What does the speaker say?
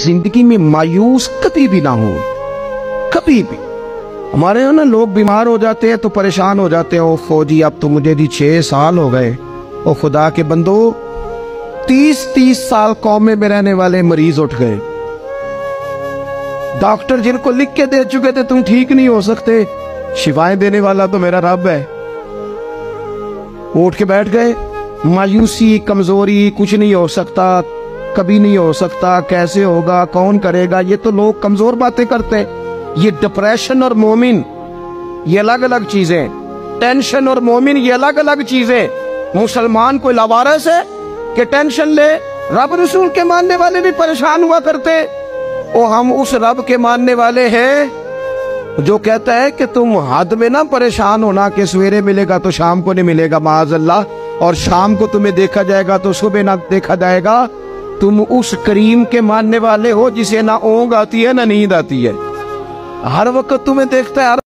ज़िंदगी में मायूस कभी भी ना हो। कभी भी। हमारे यहाँ ना लोग बीमार हो जाते हैं तो परेशान हो जाते हैं। ओ फौजी अब तो मुझे भी छह साल हो गए। ओ खुदा के बंदो तीस तीस साल कौमे में रहने वाले मरीज़ उठ गए। डॉक्टर जिनको लिख के दे चुके थे, तुम ठीक नहीं हो सकते। शिवाएँ देने वाला तो मेरा रब है। उठ के बैठ गए। मायूसी, कमज़ोरी, कुछ नहीं हो सकता। कभी नहीं हो सकता, कैसे होगा, कौन करेगा? ये तो लोग कमज़ोर बातें करते हैं। ये डिप्रेशन और मोमिन, ये अलग अलग चीज़ें। टेंशन और मोमिन, ये अलग अलग चीज़ें। मुसलमान कोई लवारस है कि टेंशन ले? रब रसूल के मानने वाले भी परेशान हुआ करते। ओ, हम उस रब के मानने वाले हैं जो कहता है कि तुम हद में ना परेशान होना कि सवेरे मिलेगा तो शाम को नहीं मिलेगा, माज अल्लाह। और शाम को तुम्हें देखा जाएगा तो सुबह ना देखा जाएगा। तुम उस करीम के मानने वाले हो जिसे ना ओंग आती है, ना नींद आती है। हर वक्त तुम्हें देखता है, हर